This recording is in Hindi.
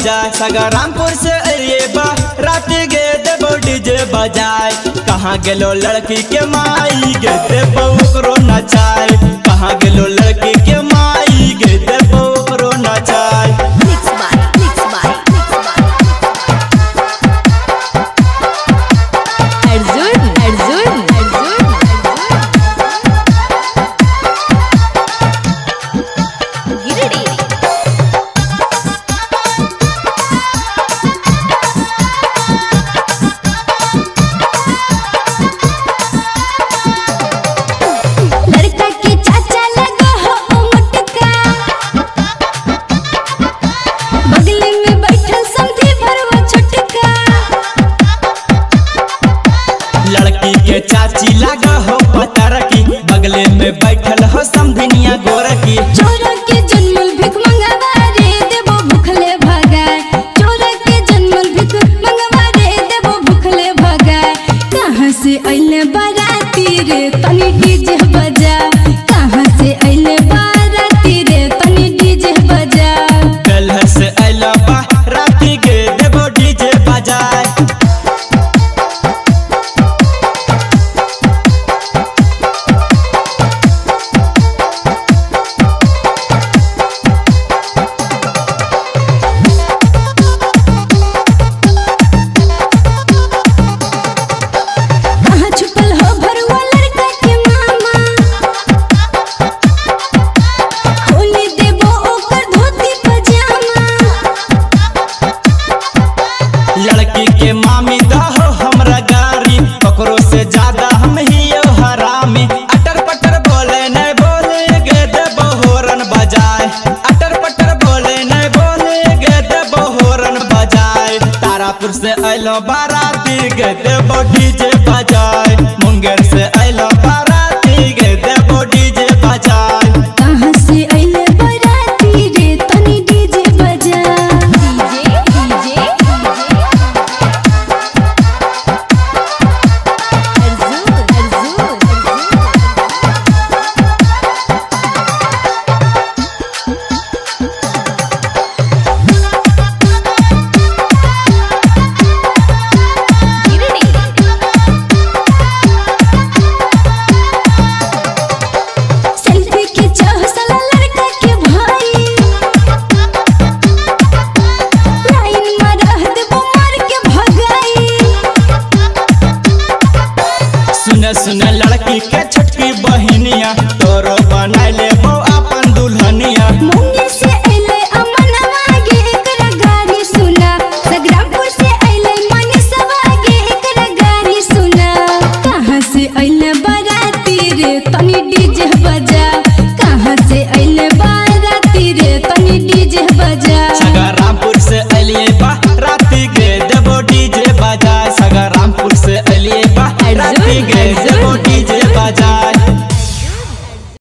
बजाए सगा रामपुर से अरे बा, रात गे देव डीजे बजाए कहाँ गेलो लड़की के माई गे देव करो नचाए कहाँ गेलो ठाकुर से आइलो बाराती गए बॉडी जे बजाए मुंगेर